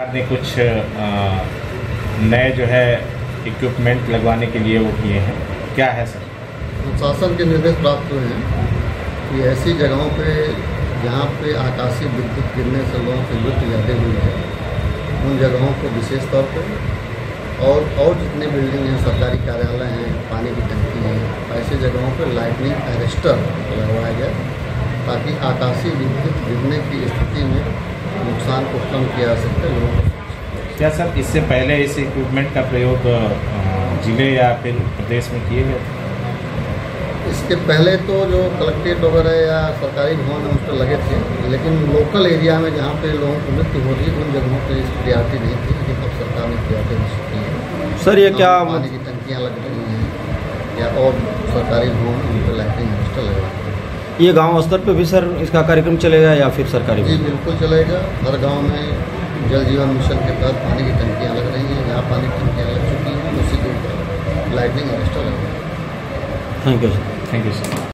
सरकार ने कुछ नए जो है इक्विपमेंट लगवाने के लिए वो किए हैं। क्या है सर? शासन के निर्देश प्राप्त हुए हैं कि ऐसी जगहों पे, जहाँ पे आकाशीय विद्युत गिरने से लोगों की मृत्यु ज़्यादा हुई है, उन जगहों को विशेष तौर पर और और जितने बिल्डिंग हैं, सरकारी कार्यालय हैं, पानी की टंकी है, ऐसे जगहों पर लाइटनिंग अरेस्टर लगवाया गया ताकि आकाशीय विद्युत गिरने की स्थिति में नुकसान को कम किया जा सके लोगों को क्या सर इससे पहले इस इक्विपमेंट का प्रयोग ज़िले या फिर प्रदेश में किए गए इसके पहले तो जो कलेक्ट्रेट वगैरह या सरकारी भवन है उस पर लगे थे लेकिन लोकल एरिया में जहाँ पे लोगों की मृत्यु हो रही है उन जगहों पर इस प्रियारिटी नहीं थी लेकिन अब सरकार ने प्रियारिटी निश्चित की है। सर ये क्या पानी की टंकियाँ लग रही हैं या और सरकारी भवन उन पर लाइटिंग सिस्टम लगा ये गाँव स्तर पे भी सर इसका कार्यक्रम चलेगा या फिर सरकारी जी बिल्कुल चलेगा। हर गाँव में जल जीवन मिशन के तहत पानी की टंकियाँ लग रही हैं। यहाँ पानी की टंकियाँ लग चुकी हैं। उसी के ऊपर लाइटिंग एक्स्ट्रा लग रही है। Thank you sir thank you sir